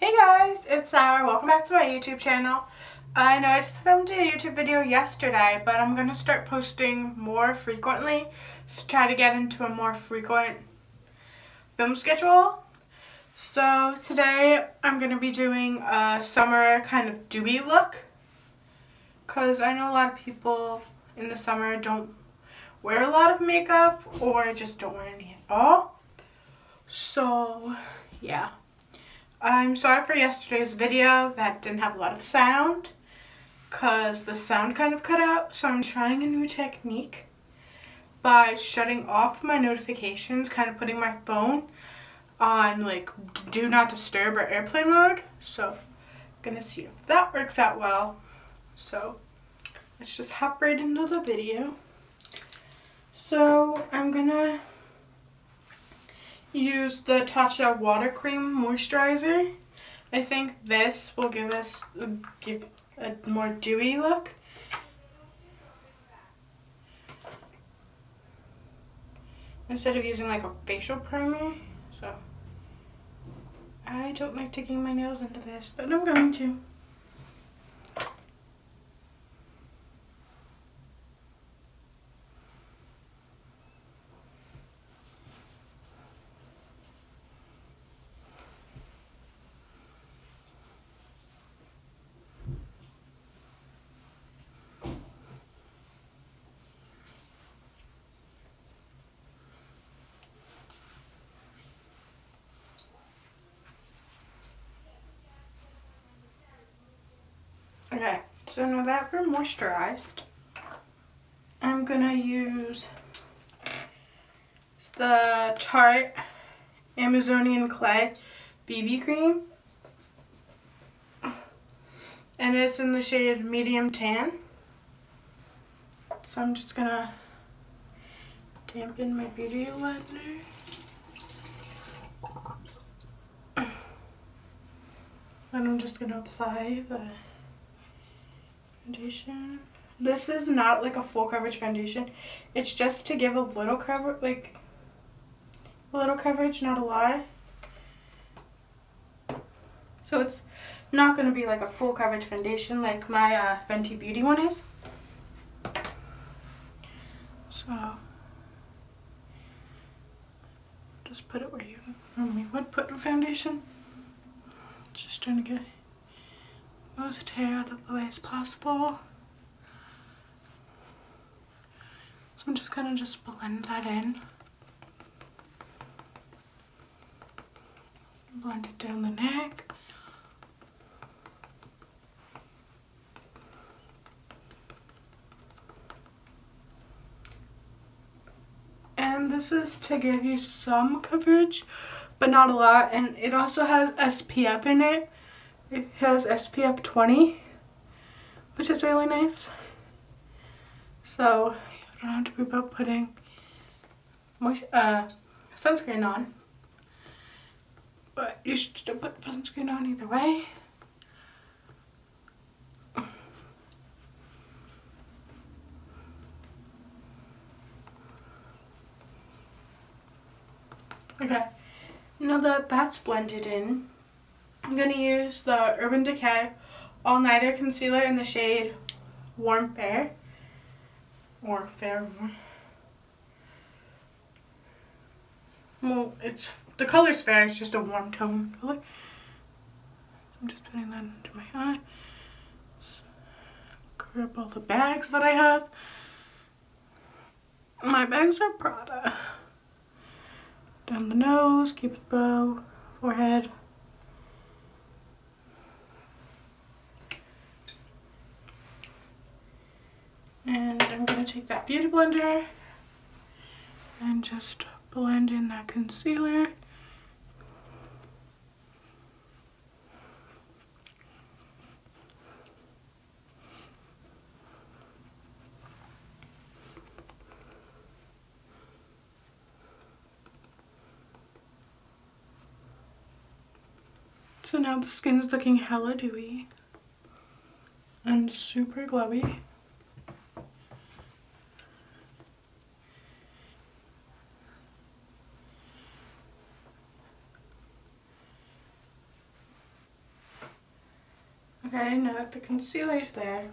Hey guys, it's Sarah. Welcome back to my YouTube channel. I know I just filmed a YouTube video yesterday, but I'm going to start posting more frequently to try to get into a more frequent film schedule. So today I'm going to be doing a summer kind of dewy look because I know a lot of people in the summer don't wear a lot of makeup or just don't wear any at all. So yeah. I'm sorry for yesterday's video that didn't have a lot of sound because the sound kind of cut out. So I'm trying a new technique by shutting off my notifications, kind of putting my phone on like do not disturb or airplane mode. So I'm gonna see if that works out well. So let's just hop right into the video. So I'm gonna use the Tatcha Water Cream Moisturizer. I think this will give us give a more dewy look. Instead of using like a facial primer. So I don't like digging my nails into this, but I'm going to. Okay, so now that we're moisturized, I'm gonna use the Tarte Amazonian Clay BB Cream. And it's in the shade Medium Tan. So I'm just gonna dampen my beauty blender. And I'm just gonna apply the foundation. This is not like a full coverage foundation. It's just to give a little cover, like a little coverage, not a lot. So it's not going to be like a full coverage foundation like my uh, Fenty Beauty one is. So just put it where you normally would put a foundation. Just trying to get most hair out of the way as possible. So I'm just gonna just blend that in. Blend it down the neck. And this is to give you some coverage, but not a lot. And it also has SPF in it. It has SPF 20, which is really nice. So you don't have to worry about putting uh, sunscreen on. But you should still put sunscreen on either way. Okay, now that that's blended in, I'm going to use the Urban Decay All Nighter Concealer in the shade Warm Fair. Or Fair. Well, it's, the color's fair, it's just a warm tone color. I'm just putting that into my eye. Cover up all the bags that I have. My bags are Prada. Down the nose, keep it bow, forehead. And I'm going to take that Beauty Blender and just blend in that concealer. So now the skin is looking hella dewy and super glowy. Okay, now that the concealer's there,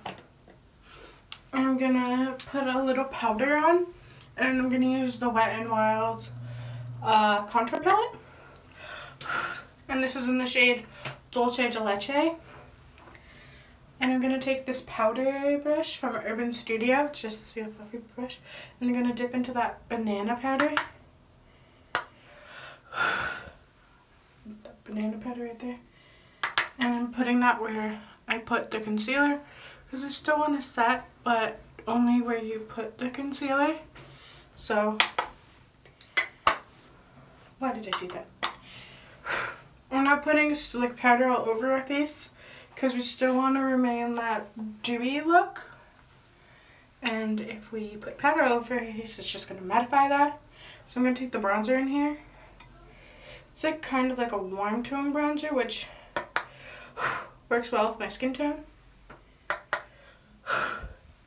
I'm gonna put a little powder on and I'm gonna use the Wet n Wild uh, contour palette. And this is in the shade Dulce de Leche. And I'm gonna take this powder brush from Urban Studio, just see a fluffy brush, and I'm gonna dip into that banana powder. that banana powder right there. And I'm putting that where I put the concealer, because I still want to set, but only where you put the concealer. So, why did I do that? I'm not putting like powder all over our face because we still want to remain that dewy look. And if we put powder over our face, it's just going to mattify that. So I'm going to take the bronzer in here. It's like kind of like a warm tone bronzer, which works well with my skin tone.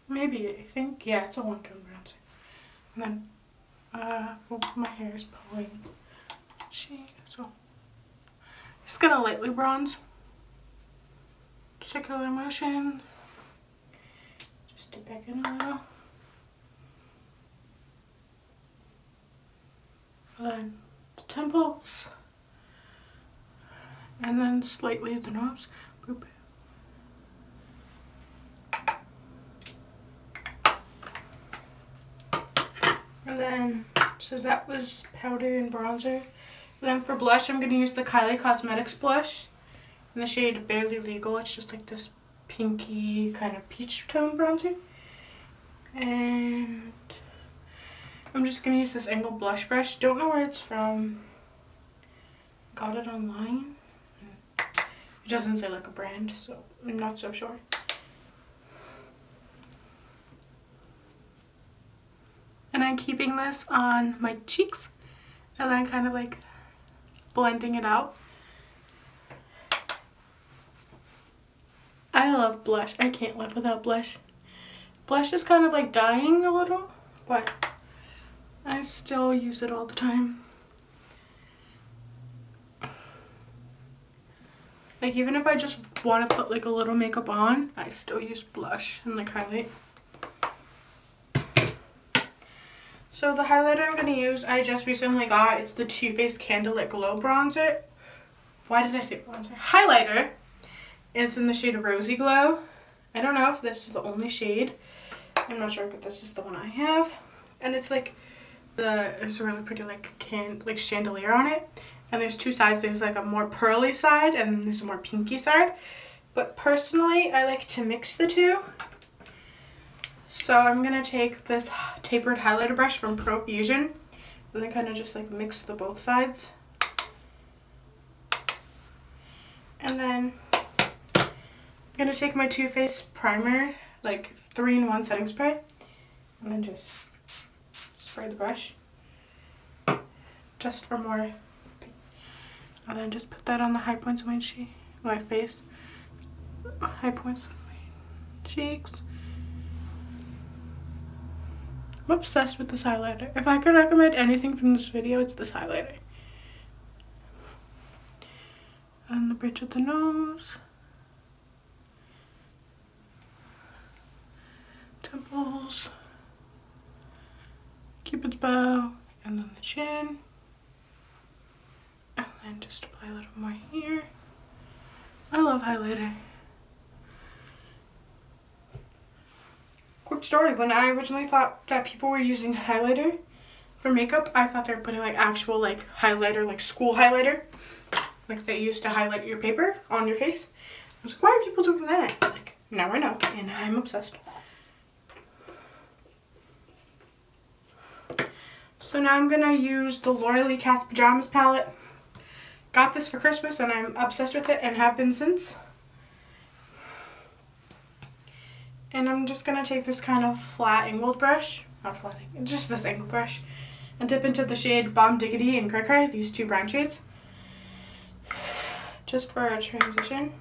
Maybe, I think, yeah, it's a warm tone bronzer. And then, uh, well, my hair is pulling. She, so, just gonna lightly bronze. Circular motion. Just dip back in a little. then the temples. And then slightly the nose. And then, so that was powder and bronzer. And then for blush, I'm going to use the Kylie Cosmetics blush in the shade Barely Legal. It's just like this pinky kind of peach tone bronzer. And I'm just going to use this angled blush brush. Don't know where it's from. Got it online. It doesn't say like a brand, so I'm mm. not so sure. And I'm keeping this on my cheeks and then kind of like blending it out. I love blush. I can't live without blush. Blush is kind of like dying a little, but I still use it all the time. Like even if I just want to put like a little makeup on, I still use blush and like highlight. So the highlighter I'm going to use, I just recently got. It's the Too Faced Candlelit Glow Bronzer. Why did I say bronzer? Highlighter. It's in the shade of Rosy Glow. I don't know if this is the only shade. I'm not sure, but this is the one I have. And it's like, the it's a really pretty like can like chandelier on it and there's two sides. There's like a more pearly side and there's a more pinky side. But personally, I like to mix the two. So I'm going to take this tapered highlighter brush from Profusion and then kind of just like mix the both sides. And then I'm going to take my Too Faced primer, like 3-in-1 setting spray, and then just spray the brush just for more and then just put that on the high points of my cheek, my face, high points of my cheeks. I'm obsessed with this highlighter. If I could recommend anything from this video, it's this highlighter. And the bridge of the nose. Temples. Cupid's bow. And then the chin and just apply a little more here. I love highlighter. Quick story, when I originally thought that people were using highlighter for makeup, I thought they were putting like actual like highlighter, like school highlighter, like they used to highlight your paper on your face. I was like, why are people doing that? Like, now I know, and I'm obsessed. So now I'm to use the Laura Lee Pajamas palette Got this for Christmas and I'm obsessed with it and have been since. And I'm just going to take this kind of flat angled brush, not flat, just this angled brush, and dip into the shade Bomb Diggity and Cray Cray, these two brown shades, just for a transition.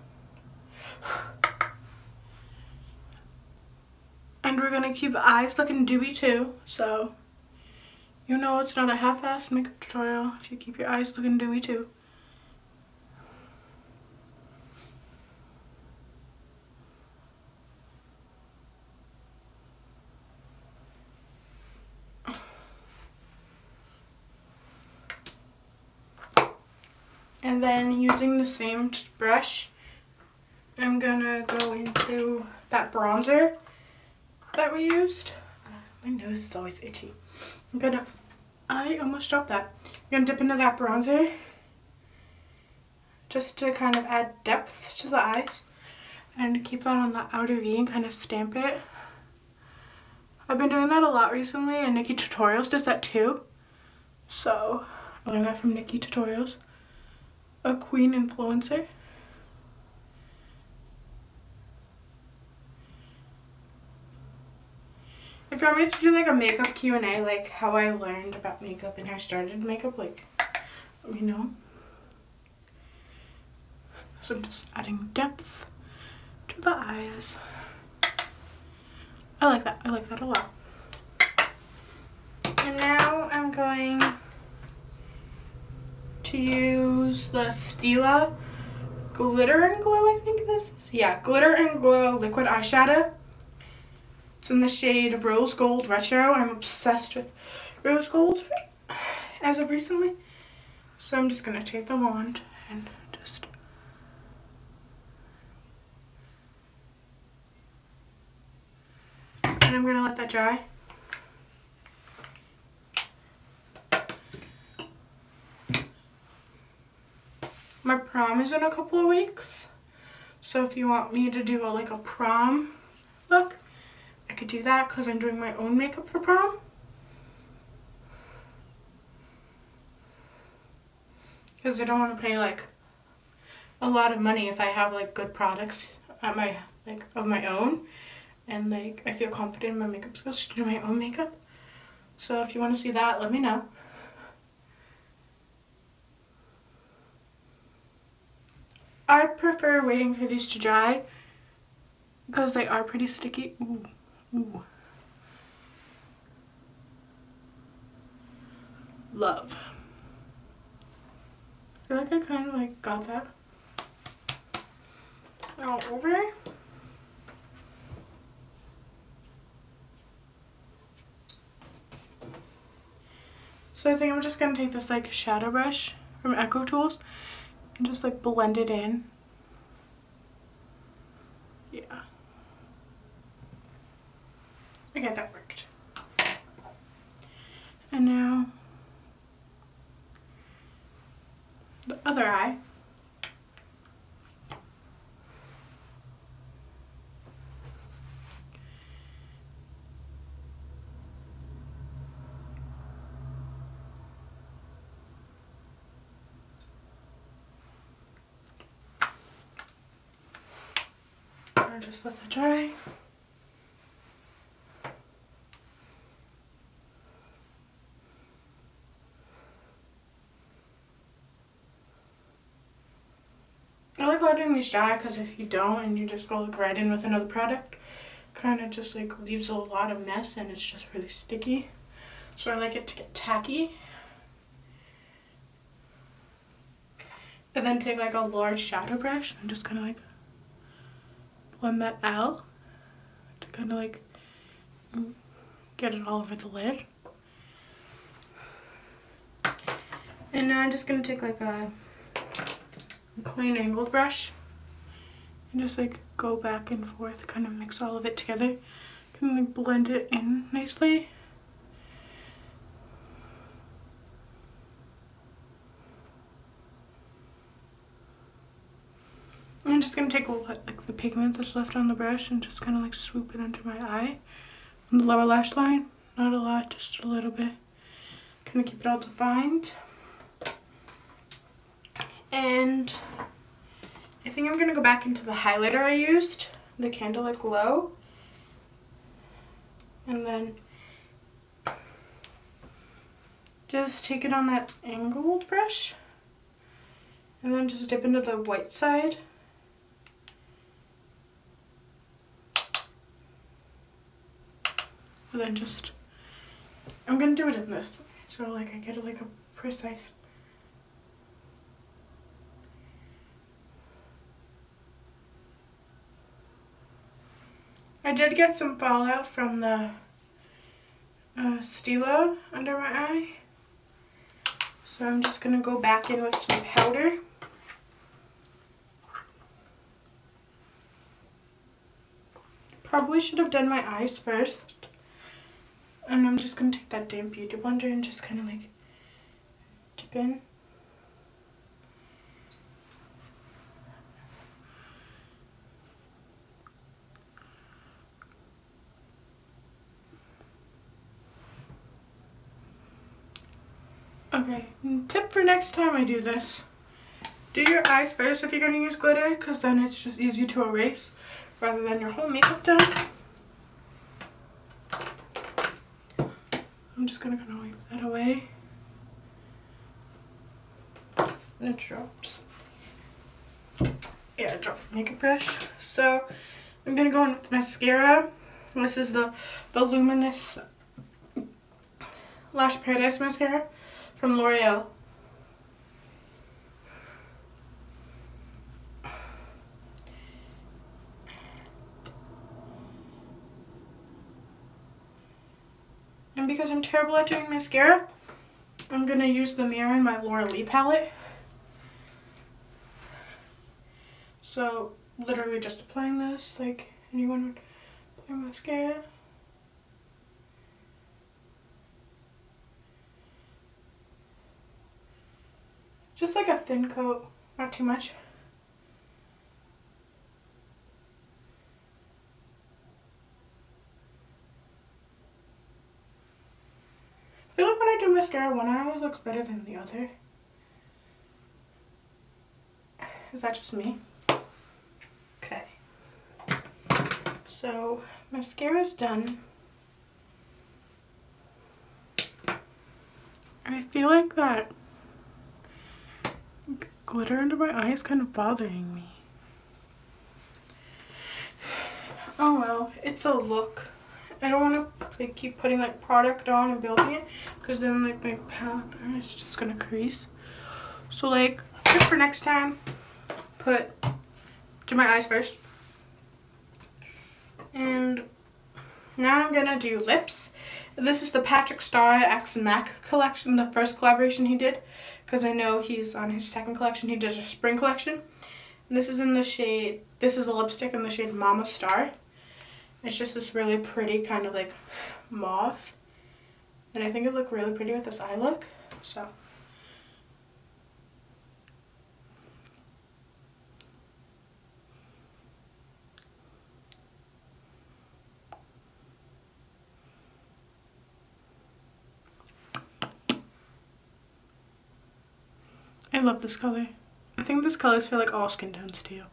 And we're going to keep the eyes looking dewy too, so you know it's not a half-assed makeup tutorial if you keep your eyes looking dewy too. And then using the same brush, I'm gonna go into that bronzer that we used. Uh, my nose is always itchy. I'm gonna, I almost dropped that. I'm gonna dip into that bronzer just to kind of add depth to the eyes and keep that on the outer V and kind of stamp it. I've been doing that a lot recently and NikkieTutorials does that too. So I learned that from NikkieTutorials, a queen influencer. If you want me to do like a makeup Q&A, like how I learned about makeup and how I started makeup, like let me know. So I'm just adding depth to the eyes. I like that. I like that a lot. And now I'm going to use the Stila Glitter and Glow, I think this is. Yeah, Glitter and Glow Liquid Eyeshadow. It's in the shade Rose Gold Retro. I'm obsessed with Rose Gold as of recently. So I'm just going to take the wand and just... And I'm going to let that dry. My prom is in a couple of weeks. So if you want me to do a, like a prom look, I could do that because I'm doing my own makeup for prom. Because I don't want to pay like a lot of money if I have like good products at my like of my own and like I feel confident in my makeup skills to do my own makeup. So if you want to see that, let me know. I prefer waiting for these to dry because they are pretty sticky. Ooh, ooh. Love. I feel like I kind of like got that all over. So I think I'm just going to take this like shadow brush from EcoTools and just like blend it in. Yeah. Okay, that worked. And now the other eye. Just let it dry. I like letting these dry because if you don't and you just go like right in with another product, kind of just like leaves a lot of mess and it's just really sticky. So I like it to get tacky. And then take like a large shadow brush and just kind of like blend that out to kind of like get it all over the lid. And now I'm just going to take like a clean angled brush and just like go back and forth, kind of mix all of it together. Kind of like blend it in nicely. To take like the pigment that's left on the brush and just kind of like swoop it under my eye on the lower lash line. Not a lot, just a little bit. Kind of keep it all defined. And I think I'm to go back into the highlighter I used, the Candlelit Glow. And then just take it on that angled brush. And then just dip into the white side. and then just I'm gonna do it in this so like I get like a precise I did get some fallout from the uh, Stila under my eye. So I'm just gonna go back in with some powder. Probably should have done my eyes first. And I'm just going to take that damp beauty blender and just kind of like dip in. Okay, tip for next time I do this. Do your eyes first if you're going to use glitter because then it's just easy to erase rather than your whole makeup done. I'm just to kind of wipe that away. And it drops. Yeah, it dropped makeup brush. So I'm to go in with mascara. This is the, the Luminous Lash Paradise Mascara from L'Oreal. Because I'm terrible at doing mascara, I'm going to use the mirror in my Laura Lee palette. So, literally just applying this like anyone would apply mascara. Just like a thin coat, not too much. I do mascara, one eye always looks better than the other. Is that just me? Okay. So, mascara's done. I feel like that glitter under my eye is kind of bothering me. Oh well, it's a look. I don't want to like keep putting like product on and building it because then like my palette is just gonna crease. So like for next time, put do my eyes first. And now I'm gonna do lips. This is the Patrick Starrr X MAC collection, the first collaboration he did because I know he's on his second collection. He did a spring collection. And this is in the shade, this is a lipstick in the shade Mama Starrr. It's just this really pretty kind of like mauve. And I think it look really pretty with this eye look. So. I love this color. I think this colors feel like all skin tones too.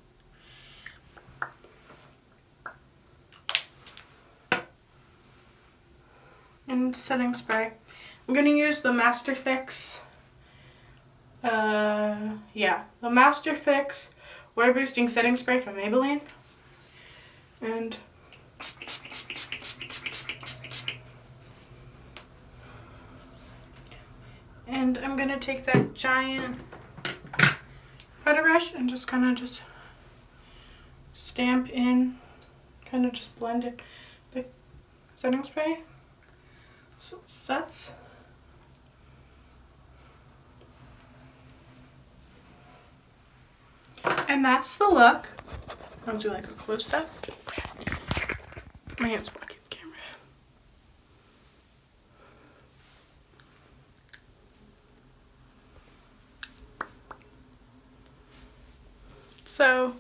Setting spray. I'm going to use the Master Fix. Uh, yeah, the Master Fix Wear Boosting Setting Spray from Maybelline. And and I'm gonna take that giant powder brush and just kind of just stamp in, kind of just blend it the setting spray sets. And that's the look. I'll do like a close up. My hand's blocking the camera. So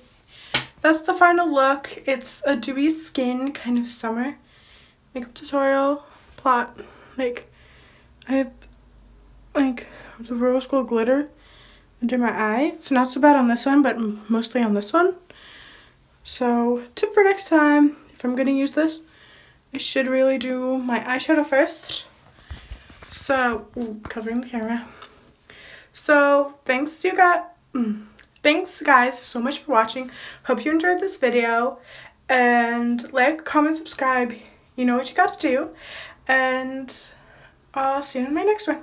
that's the final look. It's a dewy skin kind of summer makeup tutorial plot. Like I have like the rose gold glitter under my eye. It's not so bad on this one, but mostly on this one. So tip for next time, if I'm going to use this, I should really do my eyeshadow first. So, ooh, covering the camera. So, thanks to you guys. Mm, Thanks guys so much for watching. Hope you enjoyed this video. And like, comment, subscribe. You know what you gotta do. And I'll see you in my next one.